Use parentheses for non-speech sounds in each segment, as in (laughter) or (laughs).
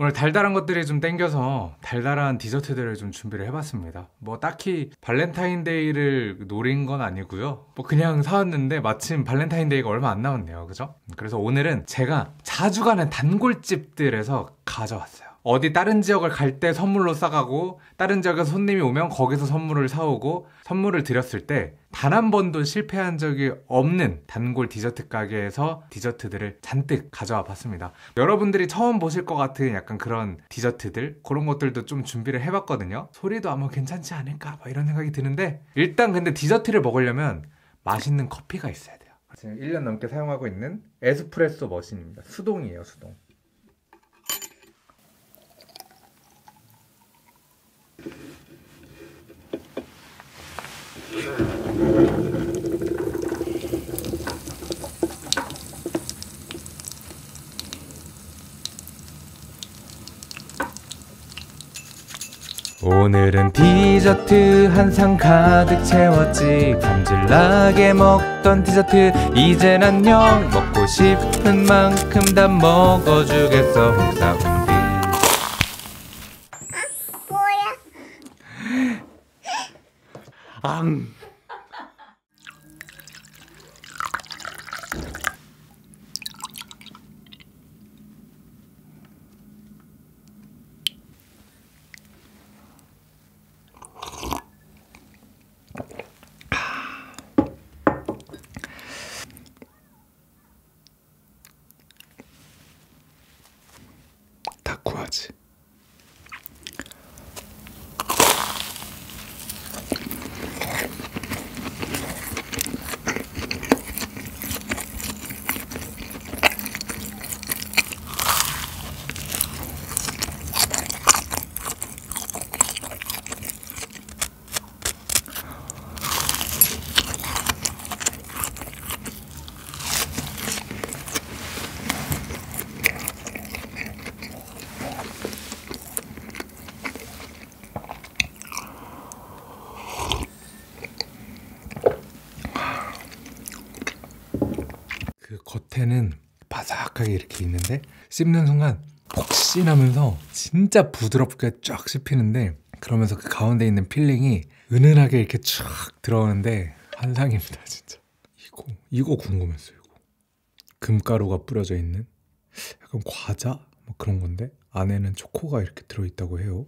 오늘 달달한 것들이 좀 땡겨서 달달한 디저트들을 좀 준비를 해봤습니다. 뭐 딱히 발렌타인데이를 노린 건 아니고요. 뭐 그냥 사왔는데 마침 발렌타인데이가 얼마 안 남았네요. 그죠? 그래서 오늘은 제가 자주 가는 단골집들에서 가져왔어요. 어디 다른 지역을 갈 때 선물로 싸가고 다른 지역에서 손님이 오면 거기서 선물을 사오고 선물을 드렸을 때 단 한 번도 실패한 적이 없는 단골 디저트 가게에서 디저트들을 잔뜩 가져와 봤습니다. 여러분들이 처음 보실 것 같은 약간 그런 디저트들 그런 것들도 좀 준비를 해봤거든요. 소리도 아마 괜찮지 않을까 막 이런 생각이 드는데 일단 근데 디저트를 먹으려면 맛있는 커피가 있어야 돼요. 지금 1년 넘게 사용하고 있는 에스프레소 머신입니다. 수동이에요, 수동. 오늘은 디저트 한 상 가득 채웠지. 감질나게 먹던 디저트 이젠 안녕 먹고 싶은 만큼 다 먹어주겠어. 홍사운드 뭐야? 앙 다 구하지 그 겉에는 바삭하게 이렇게 있는데 씹는 순간 폭신하면서 진짜 부드럽게 쫙 씹히는데 그러면서 그 가운데 있는 filling이 은은하게 이렇게 쫙 들어오는데 환상입니다 진짜. 이거 이거 궁금했어요 이거. 금가루가 뿌려져 있는? 약간 과자? 뭐 그런 건데? 안에는 초코가 이렇게 들어있다고 해요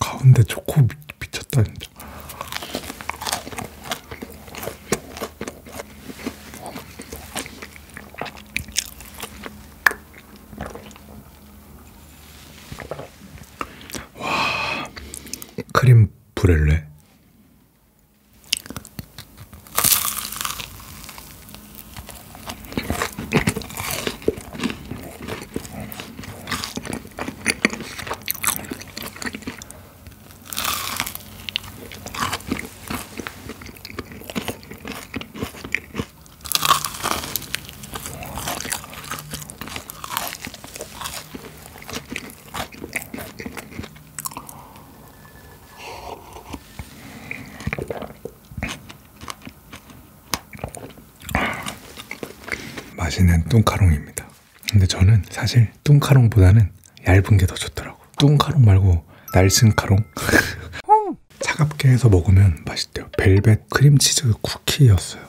가운데 초코 미, 미쳤다 진짜 와 크림 브렐레 맛있는 뚱카롱입니다. 근데 저는 사실 뚱카롱보다는 얇은 게 더 좋더라고. 뚱카롱 말고 날씬카롱. (laughs) 차갑게 해서 먹으면 맛있대요. 벨벳 크림치즈 쿠키였어요.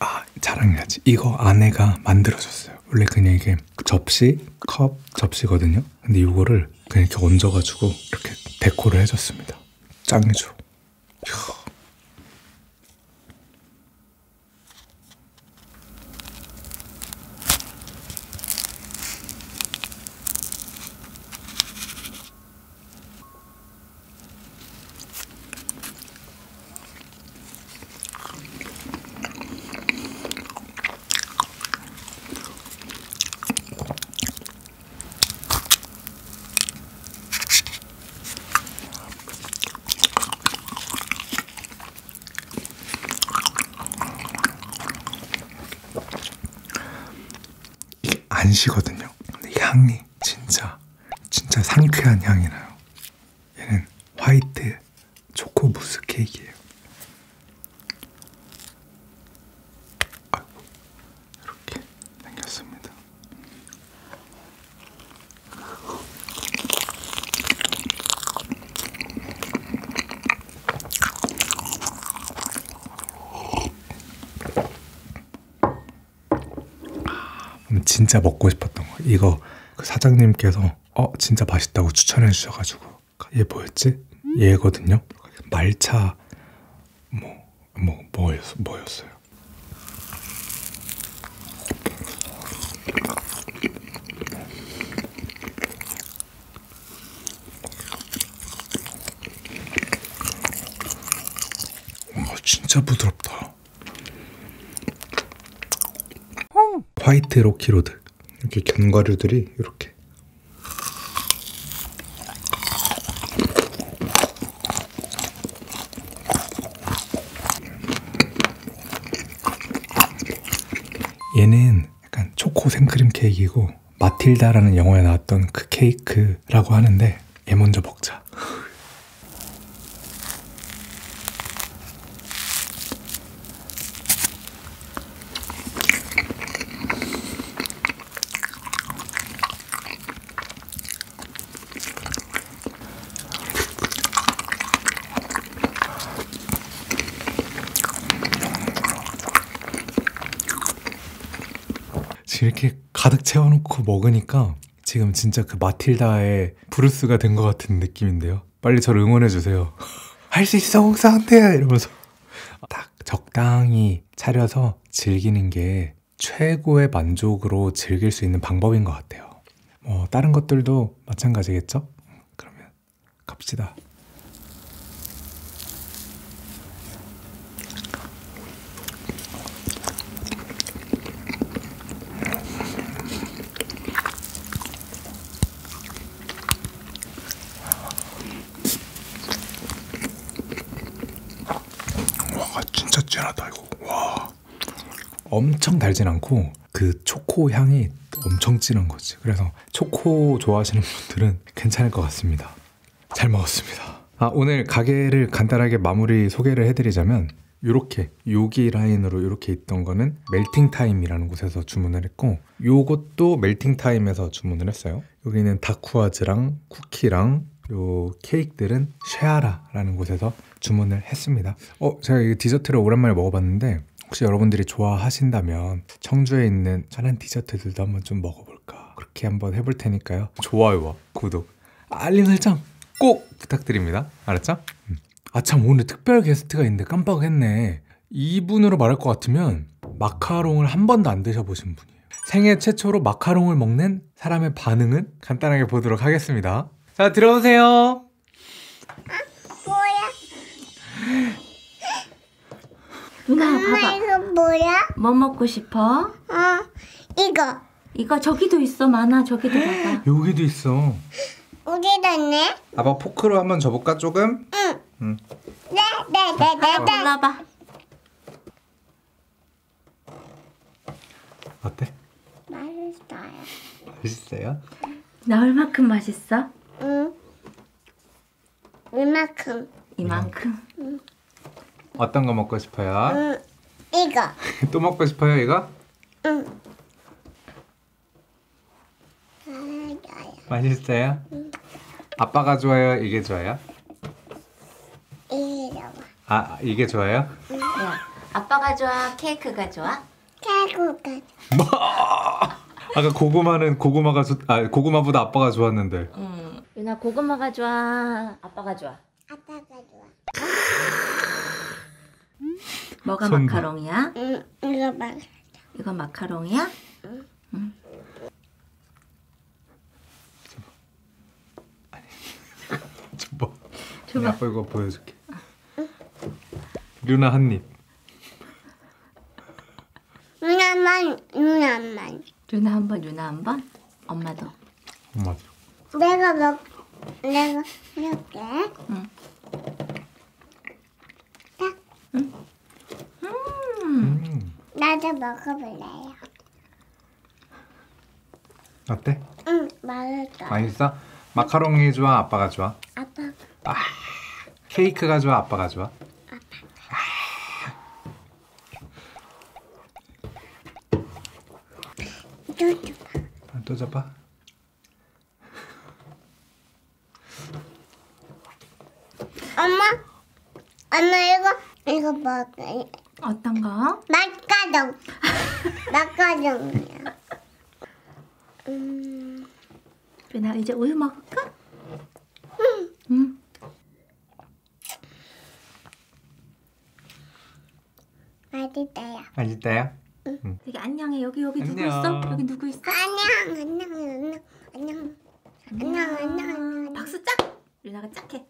아 자랑해야지 이거 아내가 만들어줬어요. 원래 그냥 이게 접시 컵 접시거든요. 근데 이거를 그냥 이렇게 얹어가지고 이렇게 데코를 해줬습니다. 짱이죠 안 시거든요. 근데 향이 진짜 진짜 상쾌한 향이 나요. 얘는 화이트 초코 무스 케이크예요. 아이고, 이렇게 생겼습니다. 음, 진짜 먹고 싶었던 거. 이거 그 사장님께서 어 진짜 맛있다고 추천해 주셔가지고 얘 뭐였지? 얘거든요. 말차 뭐뭐 뭐였 뭐였어요? 와 진짜 부드럽다. 화이트 rocky road 이렇게 견과류들이 이렇게 얘는 약간 초코 생크림 케이크이고 마틸다라는 영화에 나왔던 그 케이크라고 하는데 얘 먼저 먹자. 지금 이렇게 가득 채워놓고 먹으니까 지금 진짜 그 마틸다의 브루스가 된 것 같은 느낌인데요. 빨리 저를 응원해주세요. (laughs) 할 수 있어, 옥상한테! 이러면서. 딱 적당히 차려서 즐기는 게 최고의 만족으로 즐길 수 있는 방법인 것 같아요. 뭐, 다른 것들도 마찬가지겠죠? 그러면 갑시다. 와 진짜 진하다 이거 와 엄청 달진 않고 그 초코 향이 엄청 진한 거지. 그래서 초코 좋아하시는 분들은 괜찮을 것 같습니다. 잘 먹었습니다. 아 오늘 가게를 간단하게 마무리 소개를 해드리자면 요렇게 여기 라인으로 이렇게 있던 거는 멜팅 타임이라는 곳에서 주문을 했고 요것도 멜팅 타임에서 주문을 했어요. 여기는 다쿠아즈랑 쿠키랑 요 케이크들은 쉐아라라는 곳에서 주문을 했습니다. 어, 제가 이 디저트를 오랜만에 먹어봤는데 혹시 여러분들이 좋아하신다면 청주에 있는 천안 디저트들도 한번 좀 먹어볼까 그렇게 한번 해볼 테니까요. 좋아요와 구독, 알림 설정 꼭 부탁드립니다. 알았죠? 음. 아참 오늘 특별 게스트가 있는데 깜빡했네. 이분으로 말할 것 같으면 마카롱을 한 번도 안 드셔보신 분이에요. 생애 최초로 마카롱을 먹는 사람의 반응은 간단하게 보도록 하겠습니다. 자 들어오세요. 뭐야? 누나 엄마 봐봐. 이거 뭐야? 뭐 먹고 싶어? 어, 이거 이거 저기도 있어 많아 저기도 봐봐. 여기도 있어. 어디다 있네? 아빠 포크로 한번 줘볼까 조금? 응. 응. 네, 네, 네, 네, 네. 골라봐. 어때? 맛있어요. 맛있어요? 나 얼마큼 맛있어? 응. 이만큼. 이만큼. 어떤 거 먹고 싶어요? 응. 이거. (laughs) 또 먹고 싶어요 이거? 응. 알아요. 맛있어요? 아빠가 좋아요? 이게 좋아요? 이거. 아 이게 좋아요? 야, 아빠가 좋아? 케이크가 좋아? 개구가. 아까 고구마는 고구마가 좋, 아 고구마보다 아빠가 좋았는데 응. 유나 고구마가 좋아? 아빠가 좋아? 아빠가 좋아. 뭐가 손 봐. 마카롱이야? 응. 이거 봐. 이거 마카롱이야? 줘봐 줘봐. 아빠 이거 보여줄게 루나 한 입 누나만, 누나만. 유나 한 번, 유나 한 번. 엄마도. 엄마 내가 먹, 내가 이렇게. 음. 나도 먹어볼래요. 어때? 응, 맛있어. 맛있어? 마카롱이 좋아? 아빠가 좋아? 아빠, 케이크가 좋아? 아빠가 좋아? 뚜뚜. 아, 또 잡아? 엄마, 엄마 이거 이거 먹어. 어떤 거? 맛가정. (laughs) 맛가정이야. 음, 유나 이제 우유 먹을까? 응. 맛있다요. 맛있다요? 여기 안녕해. 여기 여기 누구 안녕. 있어? 여기 누구 있어? 안녕, 안녕, 안녕, 안녕, 안녕, 안녕, 안녕, 안녕. 박수 짝. 유나가 짝해.